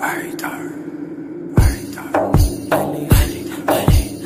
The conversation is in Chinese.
爱的，爱的，爱你，爱你，